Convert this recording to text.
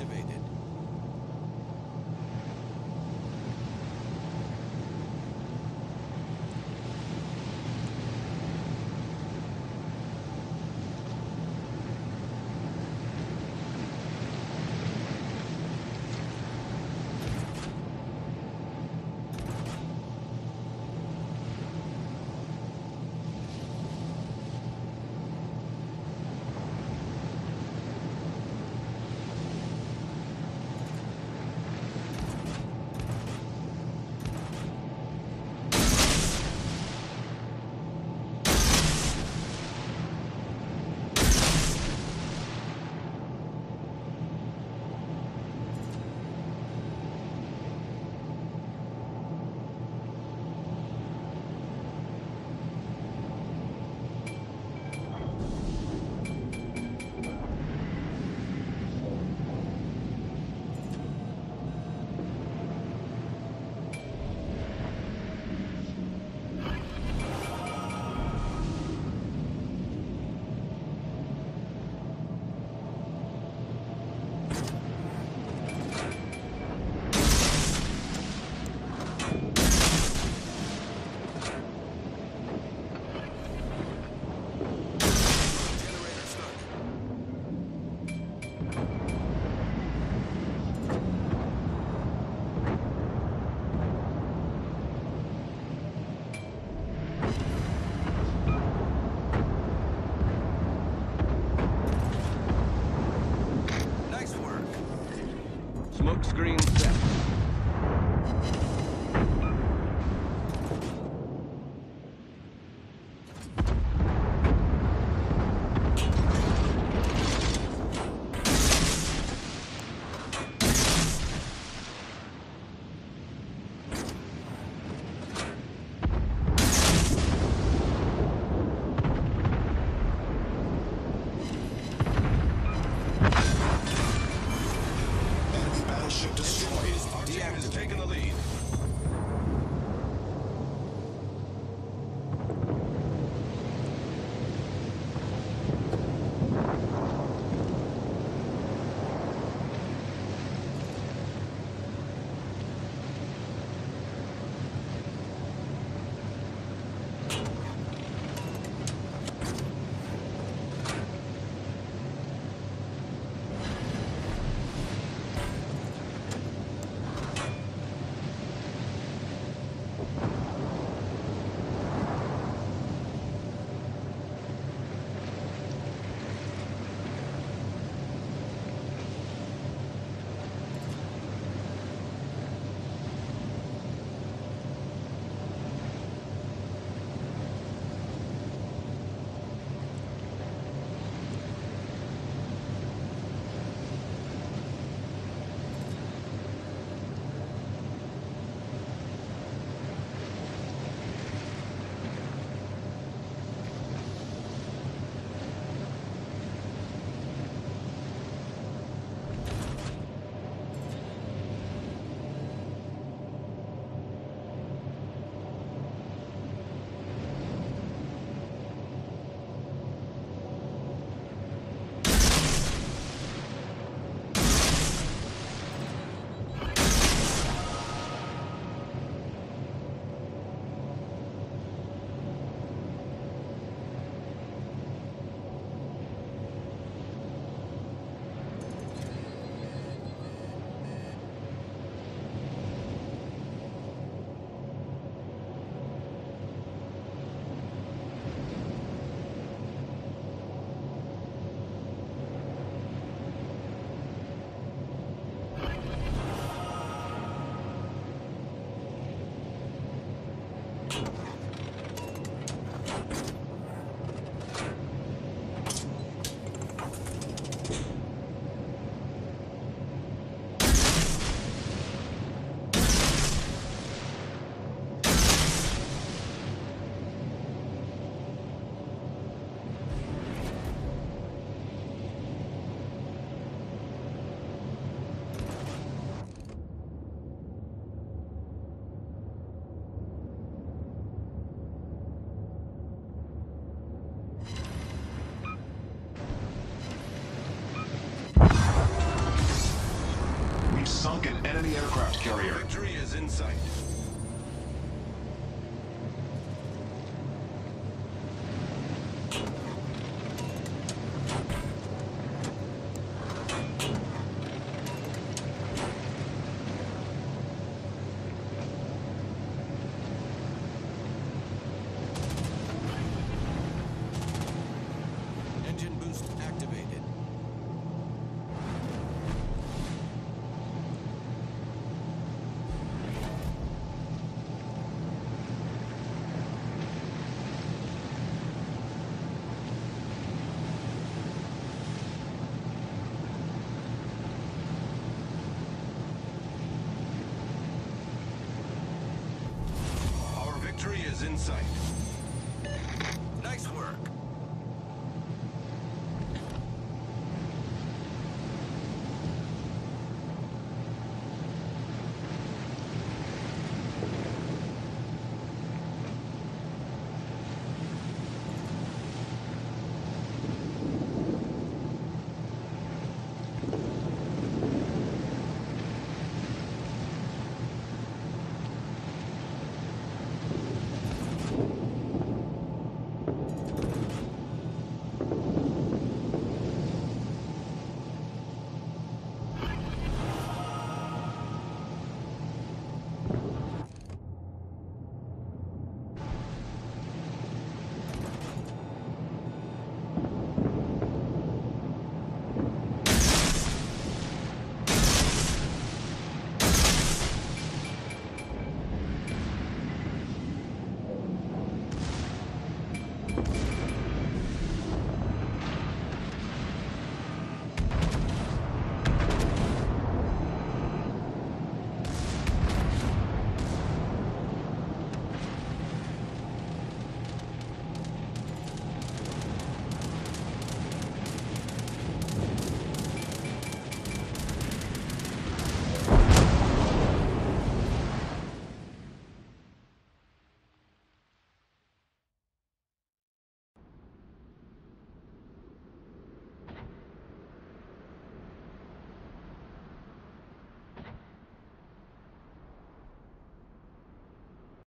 activated. Generator stuck. Nice work. Smoke screen set. Battleship destroyed. Our team is taking the lead. Carrier. Victory is in sight. is in sight. Nice work.